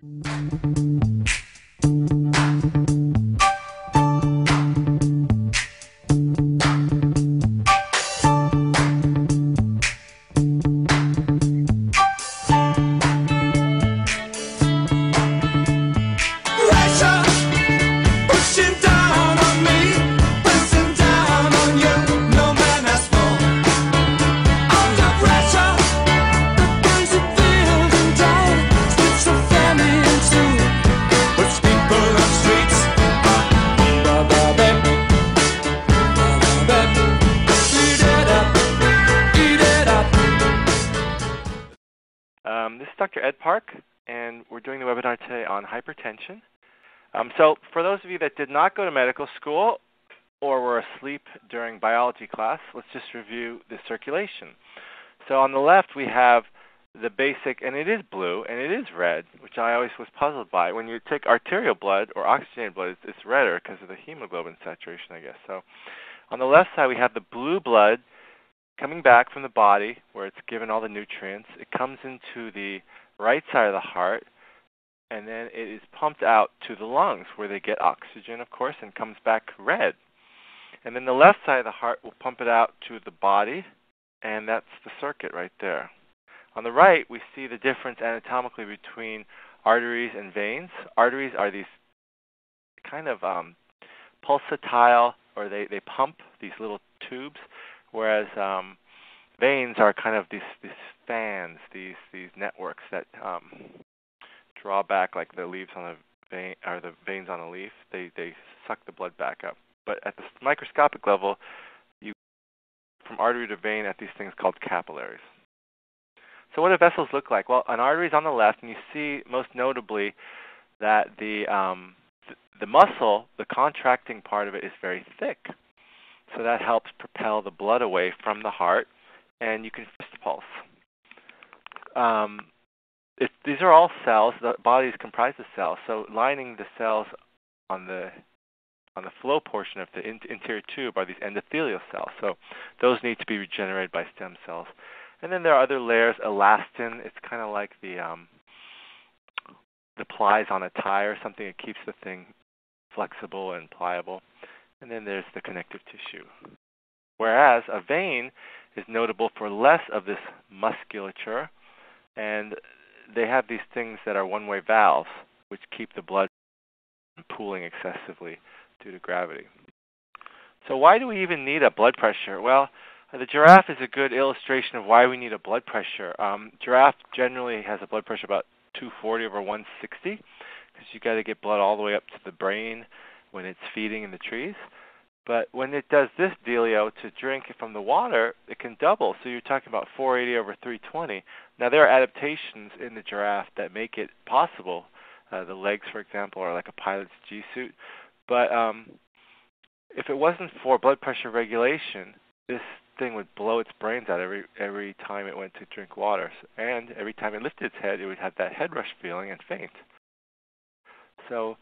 Um, this Dr. Ed Park, and we're doing the webinar today on hypertension. Um, so for those of you that did not go to medical school or were asleep during biology class, let's just review the circulation. So on the left we have the basic, and it is blue and it is red, which I always was puzzled by. When you take arterial blood or oxygenated blood, it's, it's redder because of the hemoglobin saturation, I guess. So on the left side we have the blue blood coming back from the body where it's given all the nutrients. It comes into the right side of the heart and then it is pumped out to the lungs where they get oxygen, of course, and comes back red. And then the left side of the heart will pump it out to the body, and that's the circuit right there. On the right, we see the difference anatomically between arteries and veins. Arteries are these kind of um, pulsatile, or they, they pump these little tubes, whereas um, veins are kind of these these fans, these these networks that um, draw back like the leaves on a vein or the veins on a leaf. They they suck the blood back up. But at the microscopic level, you from artery to vein at these things called capillaries. So what do vessels look like? Well, an artery is on the left, and you see most notably that the um, th- the muscle, the contracting part of it, is very thick. So that helps propel the blood away from the heart, and you can fist pulse. Um, it, these are all cells. The body is comprised of cells. So lining the cells on the on the flow portion of the in, interior tube are these endothelial cells. So those need to be regenerated by stem cells. And then there are other layers. Elastin. It's kind of like the um, the plies on a tire, or something that keeps the thing flexible and pliable. And then there's the connective tissue. Whereas a vein is notable for less of this musculature, and they have these things that are one-way valves, which keep the blood pooling excessively due to gravity. So why do we even need a blood pressure? Well, the giraffe is a good illustration of why we need a blood pressure. Um, giraffe generally has a blood pressure about 240 over 160 because you got to get blood all the way up to the brain when it's feeding in the trees. But when it does this dealio to drink from the water, it can double. So you're talking about 480 over 320. Now there are adaptations in the giraffe that make it possible. Uh, the legs, for example, are like a pilot's G suit. But um, if it wasn't for blood pressure regulation, this thing would blow its brains out every every time it went to drink water, and every time it lifted its head, it would have that head rush feeling and faint. So,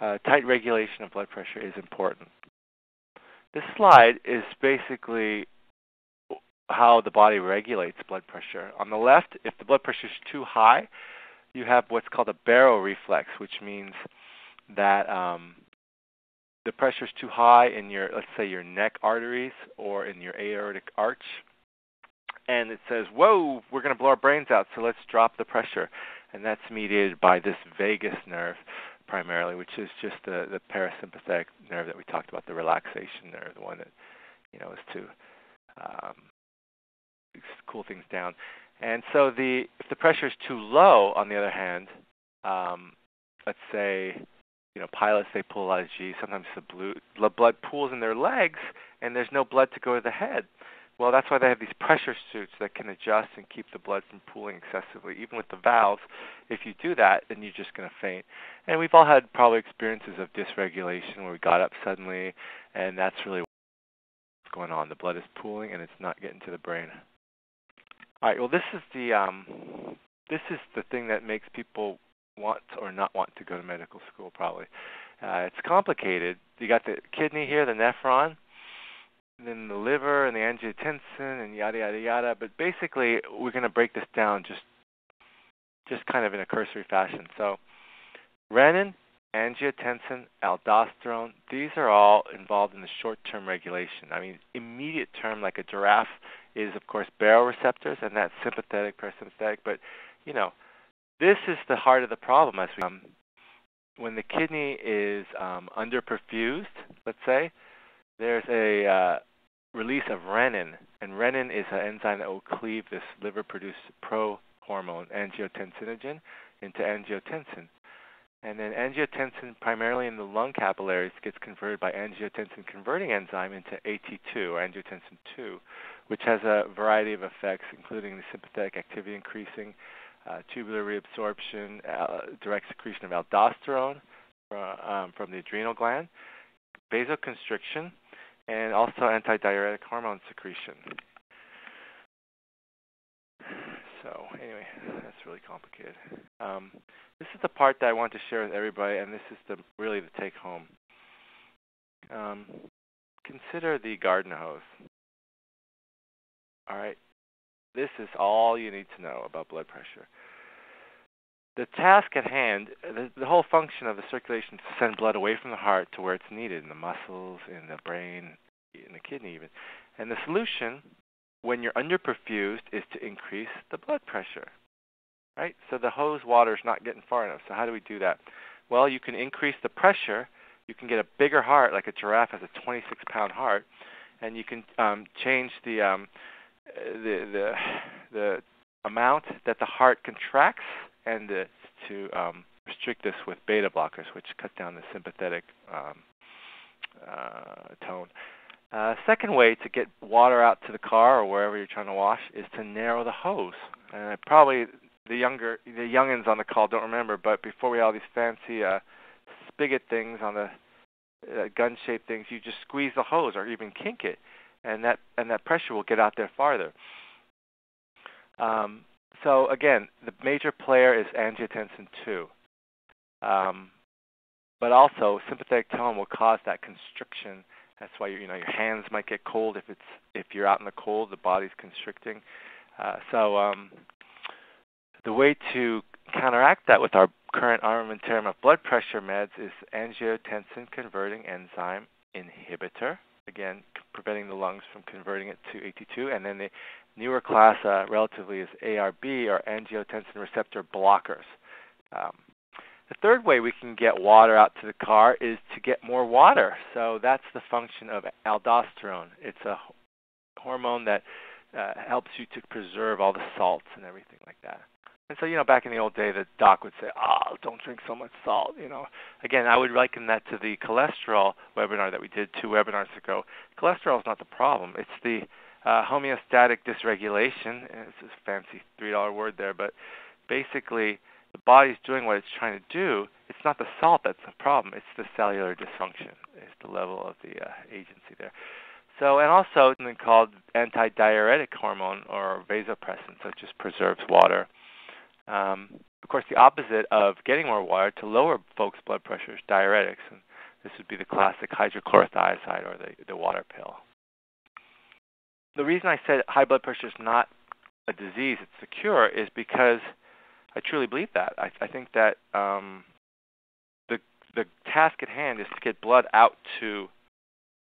uh, tight regulation of blood pressure is important. This slide is basically how the body regulates blood pressure. On the left, if the blood pressure is too high, you have what's called a baroreflex, which means that um, the pressure is too high in your, let's say, your neck arteries or in your aortic arch, and it says, "Whoa, we're going to blow our brains out, so let's drop the pressure," and that's mediated by this vagus nerve primarily, which is just the, the parasympathetic nerve that we talked about, the relaxation nerve, the one that you know is to um, cool things down. And so the if the pressure is too low, on the other hand, um, let's say you know pilots they pull a lot of G. Sometimes the blue, blood pools in their legs, and there's no blood to go to the head. Well, that's why they have these pressure suits that can adjust and keep the blood from pooling excessively. Even with the valves, if you do that, then you're just going to faint. And we've all had probably experiences of dysregulation where we got up suddenly, and that's really what's going on. The blood is pooling and it's not getting to the brain. All right. Well, this is the um, this is the thing that makes people want or not want to go to medical school. Probably, uh, it's complicated. You got the kidney here, the nephron then the liver and the angiotensin and yada yada yada. But basically, we're going to break this down just just kind of in a cursory fashion. So Renin, angiotensin, aldosterone, these are all involved in the short-term regulation. I mean, immediate term, like a giraffe, is of course baroreceptors, and that's sympathetic, parasympathetic. But you know, this is the heart of the problem. As we, um, when the kidney is um, underperfused, let's say, there's a uh, release of renin, and renin is an enzyme that will cleave this liver-produced pro-hormone, angiotensinogen, into angiotensin. And then angiotensin, primarily in the lung capillaries, gets converted by angiotensin converting enzyme into AT2 or angiotensin 2, which has a variety of effects, including the sympathetic activity increasing, uh, tubular reabsorption, uh, direct secretion of aldosterone uh, um, from the adrenal gland, vasoconstriction, and also antidiuretic hormone secretion. So anyway, that's really complicated. Um, this is the part that I want to share with everybody, and this is the really the take home. Um, consider the garden hose. All right, this is all you need to know about blood pressure. The task at hand, the, the whole function of the circulation is to send blood away from the heart to where it's needed, in the muscles, in the brain, in the kidney even. And the solution, when you're underperfused, is to increase the blood pressure. Right? So the hose water is not getting far enough. So how do we do that? Well, you can increase the pressure. You can get a bigger heart, like a giraffe has a 26 pound heart, and you can um, change the um, the the the amount that the heart contracts and the, to um, restrict this with beta blockers, which cut down the sympathetic um, uh, tone. Uh, second way to get water out to the car or wherever you're trying to wash is to narrow the hose. And probably the younger the youngins on the call don't remember, but before we had all these fancy uh, spigot things on the uh, gun-shaped things, you just squeeze the hose or even kink it, and that and that pressure will get out there farther. Um, so again, the major player is angiotensin 2. Um, but also sympathetic tone will cause that constriction. That's why you know your hands might get cold if it's if you're out in the cold, the body's constricting. Uh, so um, the way to counteract that with our current armamentarium of blood pressure meds is angiotensin converting enzyme inhibitor. Again, preventing the lungs from converting it to AT2, and then the newer class uh, relatively is ARB or angiotensin receptor blockers. Um, the third way we can get water out to the car is to get more water. So that's the function of aldosterone. It's a hormone that uh, helps you to preserve all the salts and everything like that. And so, you know, back in the old day, the doc would say, "Oh, don't drink so much salt." You know, again, I would liken that to the cholesterol webinar that we did two webinars ago. Cholesterol is not the problem; it's the uh, homeostatic dysregulation. It's a fancy three-dollar word there, but basically, the body's doing what it's trying to do. It's not the salt that's the problem; it's the cellular dysfunction. It's the level of the uh, agency there. So, and also something called antidiuretic hormone or vasopressin, so it just preserves water. Um, of course, the opposite of getting more water to lower folks' blood pressure is diuretics, and this would be the classic hydrochlorothiazide or the, the water pill. The reason I said high blood pressure is not a disease, it's a cure, is because I truly believe that. I, I think that um, the the task at hand is to get blood out to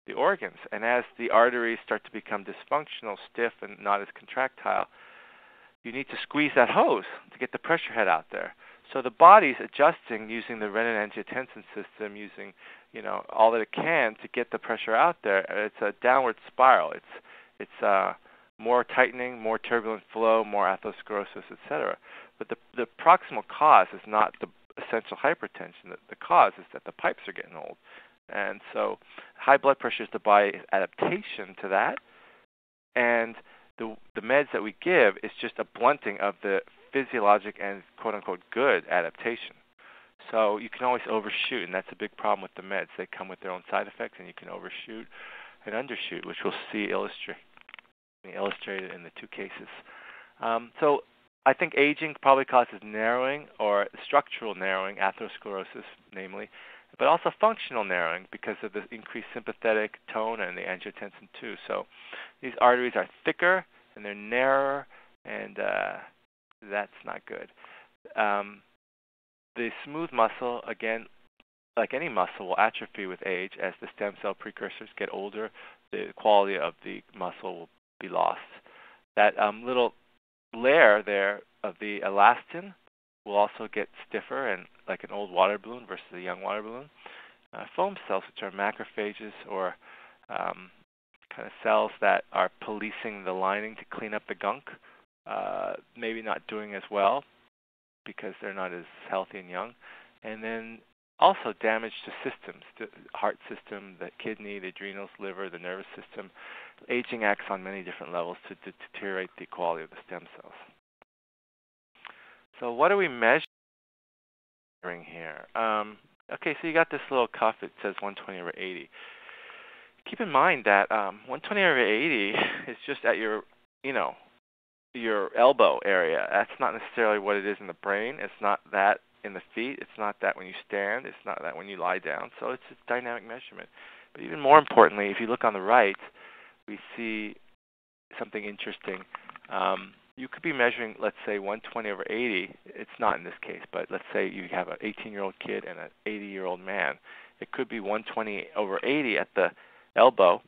the organs, and as the arteries start to become dysfunctional, stiff, and not as contractile, you need to squeeze that hose to get the pressure head out there. So the body's adjusting using the renin-angiotensin system, using you know all that it can to get the pressure out there. It's a downward spiral. It's it's uh, more tightening, more turbulent flow, more atherosclerosis, etc. But the the proximal cause is not the essential hypertension. The, the cause is that the pipes are getting old, and so high blood pressure is the body's adaptation to that, and the the meds that we give is just a blunting of the physiologic and quote unquote good adaptation. So you can always overshoot, and that's a big problem with the meds. They come with their own side effects, and you can overshoot and undershoot, which we'll see illustrate, illustrated in the two cases. Um, so I think aging probably causes narrowing or structural narrowing, atherosclerosis, namely, but also functional narrowing because of the increased sympathetic tone and the angiotensin too. So these arteries are thicker and they're narrower, and uh, that's not good. Um, the smooth muscle, again, like any muscle, will atrophy with age. As the stem cell precursors get older, the quality of the muscle will be lost. That um, little layer there of the elastin will also get stiffer and like an old water balloon versus a young water balloon. Uh, foam cells, which are macrophages or um, kind of cells that are policing the lining to clean up the gunk, uh, maybe not doing as well because they're not as healthy and young. And then also damage to systems, the heart system, the kidney, the adrenals, liver, the nervous system. Aging acts on many different levels to, to deteriorate the quality of the stem cells. So what are we measuring here? Um, okay, so you got this little cuff. It says 120 over 80. Keep in mind that um, 120 over 80 is just at your, you know, your elbow area. That's not necessarily what it is in the brain. It's not that in the feet. It's not that when you stand. It's not that when you lie down. So it's a dynamic measurement. But even more importantly, if you look on the right, we see something interesting. Um, you could be measuring, let's say, 120 over 80. It's not in this case, but let's say you have an 18-year-old kid and an 80-year-old man. It could be 120 over 80 at the elbow.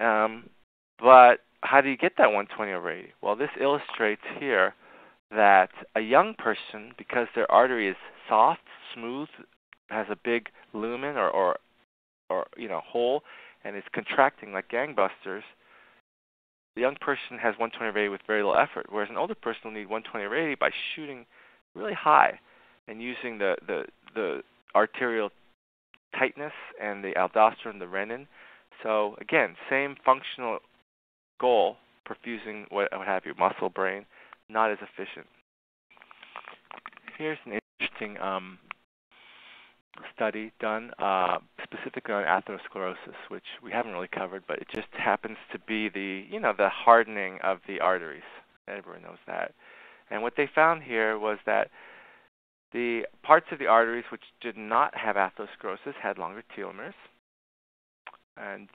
Um, but how do you get that 120 over 80? Well, this illustrates here that a young person, because their artery is soft, smooth, has a big lumen or, or, or you know hole, and is contracting like gangbusters, the young person has 120 over 80 with very little effort, whereas an older person will need 120 over 80 by shooting really high and using the, the, the arterial tightness and the aldosterone, the renin. So again, same functional goal, perfusing what, what have you, muscle, brain, not as efficient. Here's an interesting um, study done uh, specifically on atherosclerosis, which we haven't really covered, but it just happens to be the you know the hardening of the arteries. Everyone knows that. And what they found here was that the parts of the arteries which did not have atherosclerosis had longer telomeres, and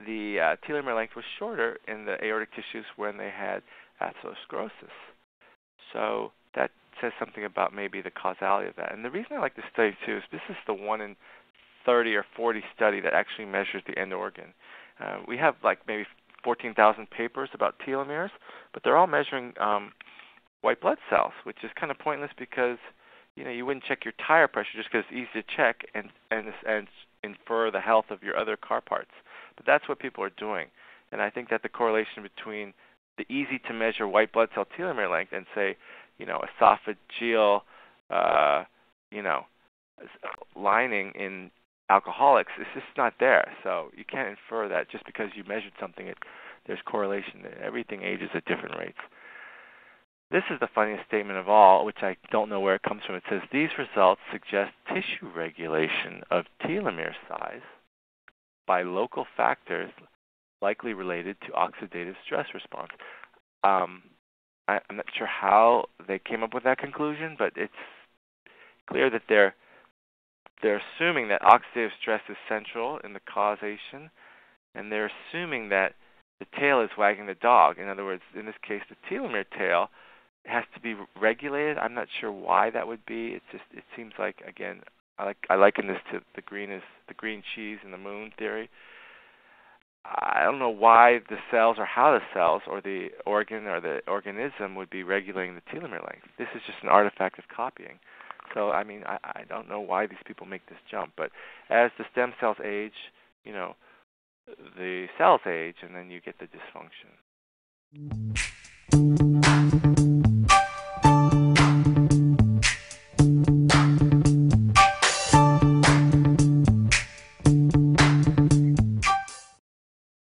the uh, telomere length was shorter in the aortic tissues when they had atherosclerosis. So that says something about maybe the causality of that. And the reason I like this study too is this is the one in 30 or 40 study that actually measures the end organ. Uh, we have like maybe 14,000 papers about telomeres, but they're all measuring um, white blood cells, which is kind of pointless because you know you wouldn't check your tire pressure just because it's easy to check and and and infer the health of your other car parts. But that's what people are doing, and I think that the correlation between the easy to measure white blood cell telomere length and say, you know, esophageal, uh, you know, lining in alcoholics is just not there. So you can't infer that just because you measured something. It, there's correlation. Everything ages at different rates. This is the funniest statement of all, which I don't know where it comes from. It says these results suggest tissue regulation of telomere size by local factors likely related to oxidative stress response. Um, I, I'm not sure how they came up with that conclusion, but it's clear that they're they're assuming that oxidative stress is central in the causation, and they're assuming that the tail is wagging the dog. In other words, in this case, the telomere tail has to be regulated. I'm not sure why that would be. It just it seems like again, I like I liken this to the green is the green cheese and the moon theory. I don't know why the cells or how the cells or the organ or the organism would be regulating the telomere length. This is just an artifact of copying. So I mean, I, I don't know why these people make this jump, but as the stem cells age, you know, the cells age, and then you get the dysfunction.